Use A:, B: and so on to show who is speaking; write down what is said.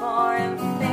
A: for him.